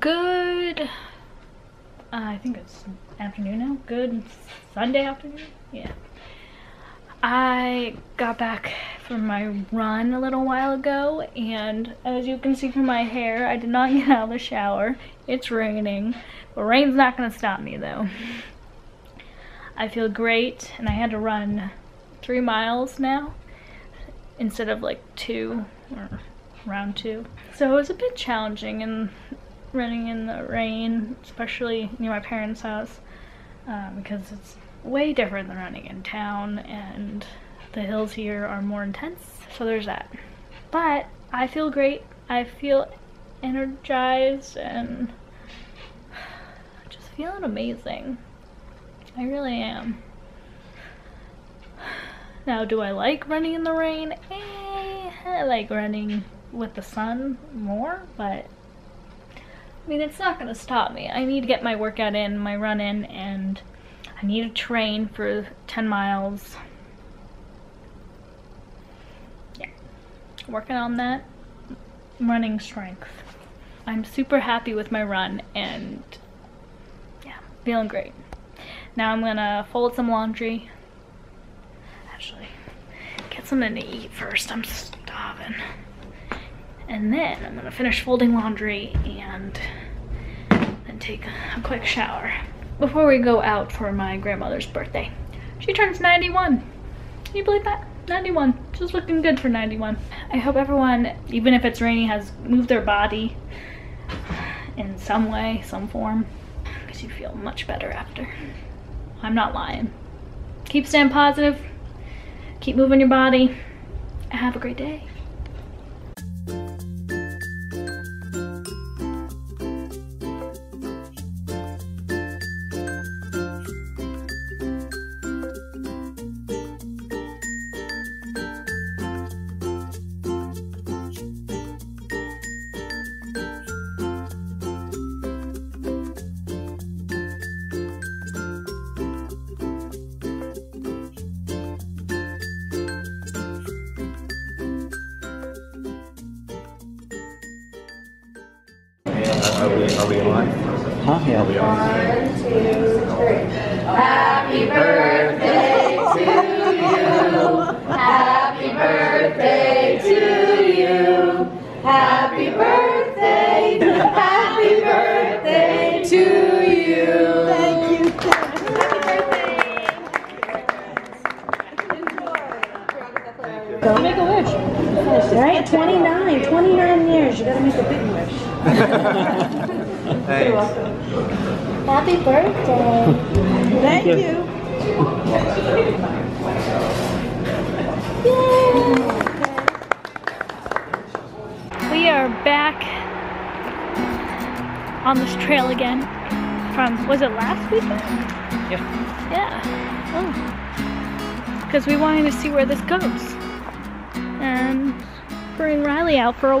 Good, uh, I think it's afternoon now. Good Sunday afternoon? Yeah. I got back from my run a little while ago and as you can see from my hair, I did not get out of the shower. It's raining, but rain's not gonna stop me though. I feel great and I had to run three miles now instead of like two or round two. So it was a bit challenging and running in the rain, especially near my parents' house, uh, because it's way different than running in town and the hills here are more intense, so there's that. But I feel great. I feel energized and just feeling amazing. I really am. Now, do I like running in the rain? Eh, I like running with the sun more, but I mean, it's not gonna stop me. I need to get my workout in, my run in, and I need to train for 10 miles. Yeah, working on that running strength. I'm super happy with my run and yeah, feeling great. Now I'm gonna fold some laundry. Actually, get something to eat first. I'm starving. And then I'm gonna finish folding laundry and then take a quick shower before we go out for my grandmother's birthday. She turns 91. Can you believe that? 91. She's looking good for 91. I hope everyone, even if it's rainy, has moved their body in some way, some form, because you feel much better after. I'm not lying. Keep staying positive. Keep moving your body. Have a great day. Are we, are we on? Huh? Yeah. Are we on? Happy birthday to you. Happy birthday to you. Happy birthday. Go make a wish. Right? 29, 29 years. You gotta make a big wish. Thanks. Happy birthday. Thank you. We are back on this trail again from, was it last weekend? Yeah. Yeah. Oh. Because we wanted to see where this goes. And bring Riley out for a walk.